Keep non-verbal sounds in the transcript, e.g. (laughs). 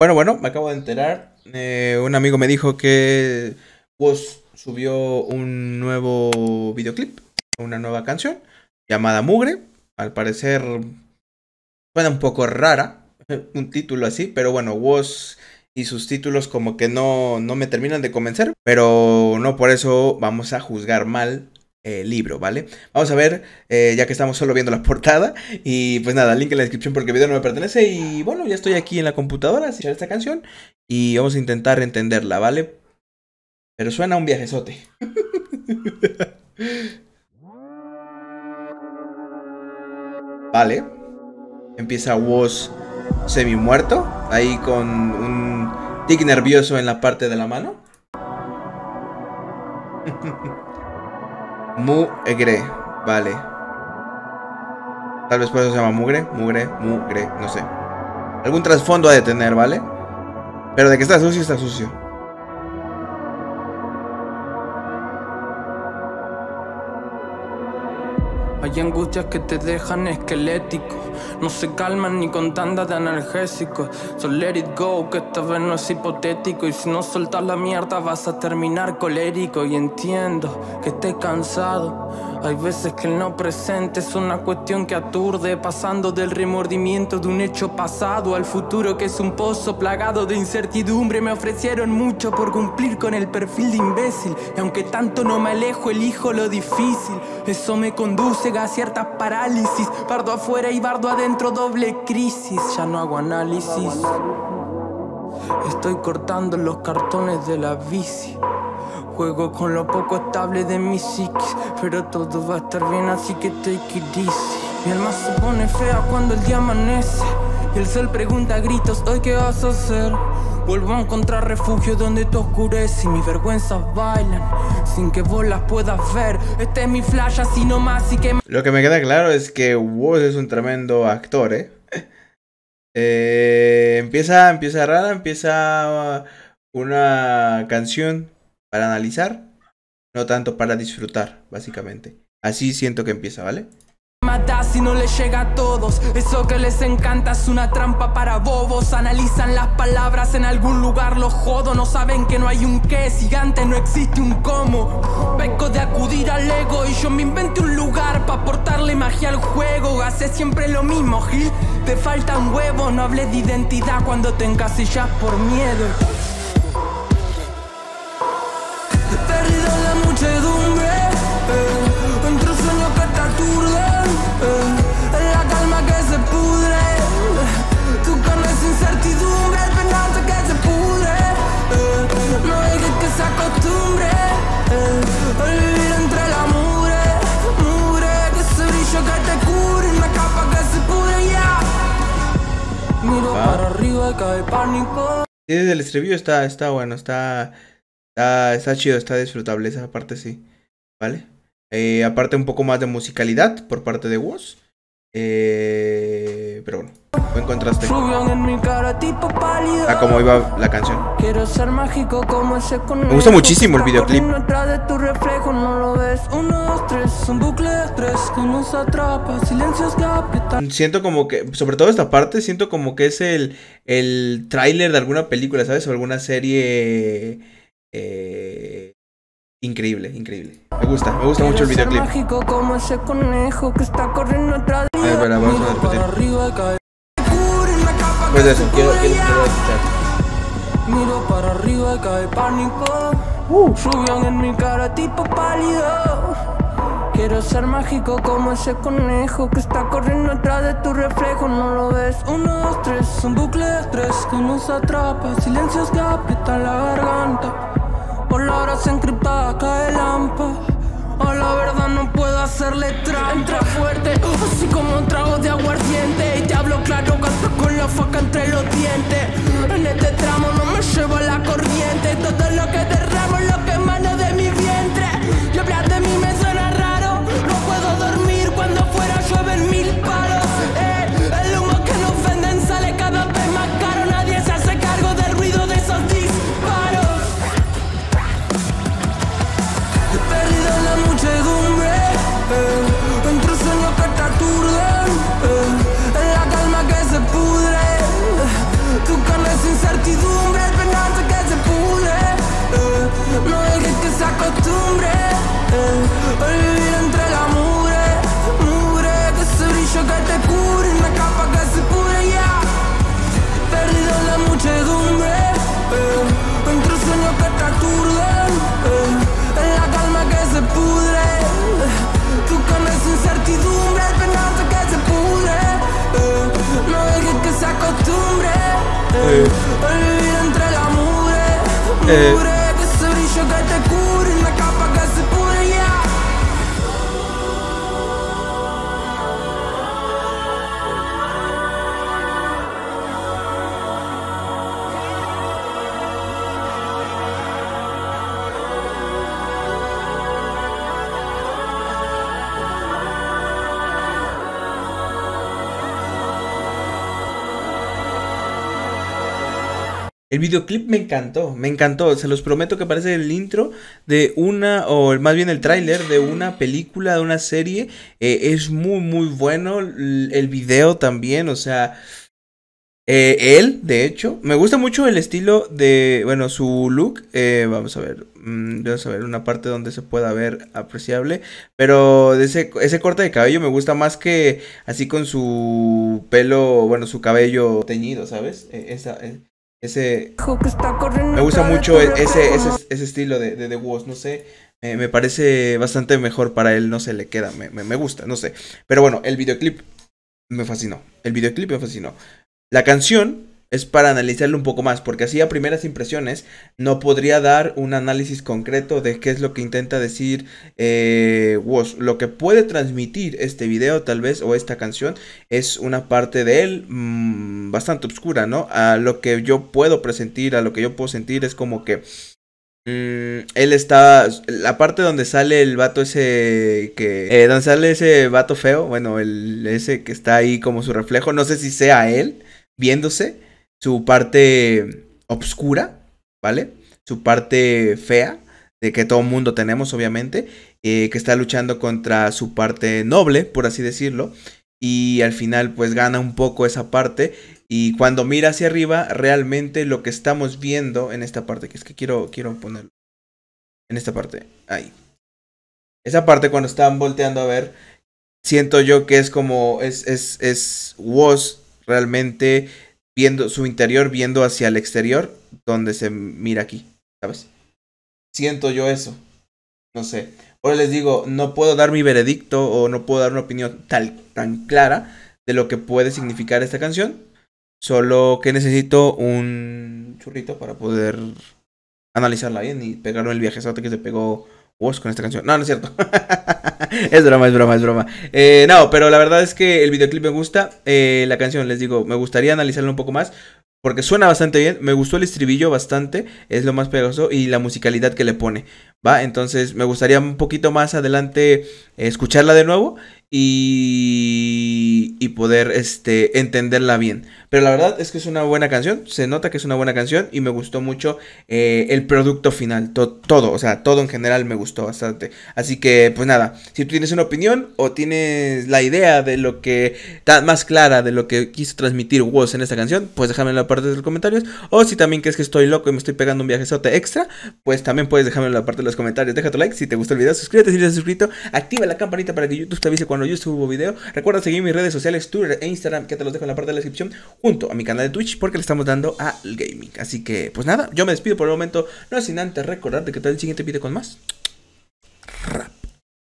Bueno, bueno, me acabo de enterar. Eh, un amigo me dijo que Woz subió un nuevo videoclip, una nueva canción llamada Mugre. Al parecer suena un poco rara (laughs) un título así, pero bueno, Woz y sus títulos como que no, no me terminan de convencer, pero no por eso vamos a juzgar mal el libro, ¿vale? Vamos a ver, eh, ya que estamos solo viendo la (laughs) portada. Y pues nada, link en la descripción porque el video no me pertenece. Y bueno, ya estoy aquí en la computadora a esta canción. Y vamos a intentar entenderla, ¿vale? Pero suena un viajezote. (laughs) vale. Empieza Woz semi muerto. Ahí con un tic nervioso en la parte de la mano. (laughs) Mugre, vale. Tal vez por eso se llama mugre, mugre, mugre, no sé. Algún trasfondo ha de tener, ¿vale? Pero de que está sucio, está sucio. Hay angustias que te dejan esquelético. No se calman ni con tanda de analgésicos. So let it go, que esta vez no es hipotético. Y si no soltas la mierda, vas a terminar colérico. Y entiendo que estés cansado. Hay veces que el no presente es una cuestión que aturde, pasando del remordimiento de un hecho pasado al futuro que es un pozo plagado de incertidumbre. Me ofrecieron mucho por cumplir con el perfil de imbécil, y aunque tanto no me alejo, elijo lo difícil. Eso me conduce a ciertas parálisis, bardo afuera y bardo adentro, doble crisis. Ya no hago análisis. Estoy cortando los cartones de la bici. Juego con lo poco estable de mi psiquis, pero todo va a estar bien, así que take it easy. Mi alma se pone fea cuando el día amanece y el sol pregunta a gritos, ¿hoy qué vas a hacer? Vuelvo a encontrar refugio donde te oscurece y mis vergüenzas bailan sin que vos las puedas ver. Este es mi flash así nomás y que... Lo que me queda claro es que Woz es un tremendo actor, ¿eh? eh empieza, empieza rara, empieza una canción para analizar, no tanto para disfrutar, básicamente. Así siento que empieza, ¿vale? Mata si no les llega a todos. Eso que les encanta es una trampa para bobos. Analizan las palabras en algún lugar, los jodo. No saben que no hay un qué, gigante no existe un cómo. Peco de acudir al ego y yo me inventé un lugar para aportarle magia al juego. Hace siempre lo mismo, Gil. Te falta un huevo, no hables de identidad cuando te encasillas por miedo. Sí, el estribillo está, está bueno, está, está, está chido, está disfrutable, esa parte sí, ¿vale? Eh, aparte un poco más de musicalidad por parte de Woz. Eh, pero bueno, buen contraste. A cómo iba la canción. Me gusta muchísimo el videoclip. Siento como que, sobre todo esta parte, siento como que es el, el tráiler de alguna película, ¿sabes? O alguna serie eh, increíble, increíble. Me gusta, me gusta mucho el videoclip. A ver, vamos a repetir. Pues eso, quiero, quiero, quiero escuchar. Miro para arriba y cae pánico. Uh. Subión en mi cara tipo pálido. Quiero ser mágico como ese conejo que está corriendo atrás de tu reflejo. No lo ves. Uno, dos, tres. Un bucle de estrés que nos atrapa. Silencios que aprietan la garganta. Por la hora se encriptada cae lampa. A la verdad no puedo hacerle trampa Entra fuerte, así como un trago de aguardiente Y te hablo claro, faca entre los dientes. En este tramo no me llevo la corriente. Todo lo que derramo umbre eh, Îl vin între la mure, mure Că sunt rișo că te cur În capa că se pure ea. Perdido la muchedumbre eh, Într-un sueño că te aturde eh, În la calma că se pudre Tu conoces incertidumbre Penanza că se pudre No vei que se acostumbre Îl vin între la mure, mure El videoclip me encantó, me encantó, se los prometo que parece el intro de una, o más bien el tráiler de una película, de una serie. Eh, es muy, muy bueno. El video también, o sea, eh, él, de hecho, me gusta mucho el estilo de, bueno, su look. eh, vamos a ver, mm, vamos a ver una parte donde se pueda ver apreciable. Pero de ese, ese corte de cabello me gusta más que así con su pelo, bueno, su cabello teñido, ¿sabes? Esa, ese, me gusta mucho ese, ese, ese estilo de, de The Woz, no sé, eh, me parece bastante mejor para él, no sé, le queda, me, me, me gusta, no sé. Pero bueno, el videoclip me fascinó, el videoclip me fascinó. La canción es para analizarlo un poco más, porque así a primeras impresiones no podría dar un análisis concreto de qué es lo que intenta decir eh, Woz. Lo que puede transmitir este video tal vez o esta canción es una parte de él mm, bastante oscura, ¿no? A lo que yo puedo presentir, a lo que yo puedo sentir es como que mm, él está, la parte donde sale el vato ese que, eh, donde sale ese vato feo, bueno, el ese que está ahí como su reflejo, no sé si sea él viéndose su parte obscura, ¿vale? Su parte fea de que todo mundo tenemos, obviamente, eh, que está luchando contra su parte noble, por así decirlo, y al final pues gana un poco esa parte y cuando mira hacia arriba realmente lo que estamos viendo en esta parte que es que quiero quiero ponerlo en esta parte ahí esa parte cuando están volteando a ver siento yo que es como es es es Woz realmente viendo su interior viendo hacia el exterior donde se mira aquí sabes siento yo eso no sé Ahora les digo, no puedo dar mi veredicto o no puedo dar una opinión tal, tan clara de lo que puede significar esta canción. Solo que necesito un churrito para poder analizarla bien y pegarlo en el viajezote que se pegó Con esta canción. No, no es cierto. (laughs) es broma, es broma, es broma. Eh, no, pero la verdad es que el videoclip me gusta. Eh, la canción, les digo, me gustaría analizarla un poco más. Porque suena bastante bien, me gustó el estribillo bastante, es lo más pegajoso y la musicalidad que le pone, ¿va? Entonces me gustaría un poquito más adelante eh, escucharla de nuevo y, y poder este, entenderla bien. Pero la verdad es que es una buena canción, se nota que es una buena canción y me gustó mucho eh, el producto final, to- todo, o sea, todo en general me gustó bastante. Así que, pues nada, si tú tienes una opinión o tienes la idea de lo que, está más clara de lo que quiso transmitir Woz en esta canción, pues déjame en la parte de los comentarios. O si también crees que estoy loco y me estoy pegando un viajezote extra, pues también puedes dejarme en la parte de los comentarios. Deja tu like si te gustó el video, suscríbete si no estás suscrito, activa la campanita para que YouTube te avise cuando yo subo video. Recuerda seguir mis redes sociales, Twitter e Instagram, que te los dejo en la parte de la descripción, junto a mi canal de Twitch, porque le estamos dando al gaming. Así que, pues nada, yo me despido por el momento, no sin antes recordarte que te el siguiente video con más.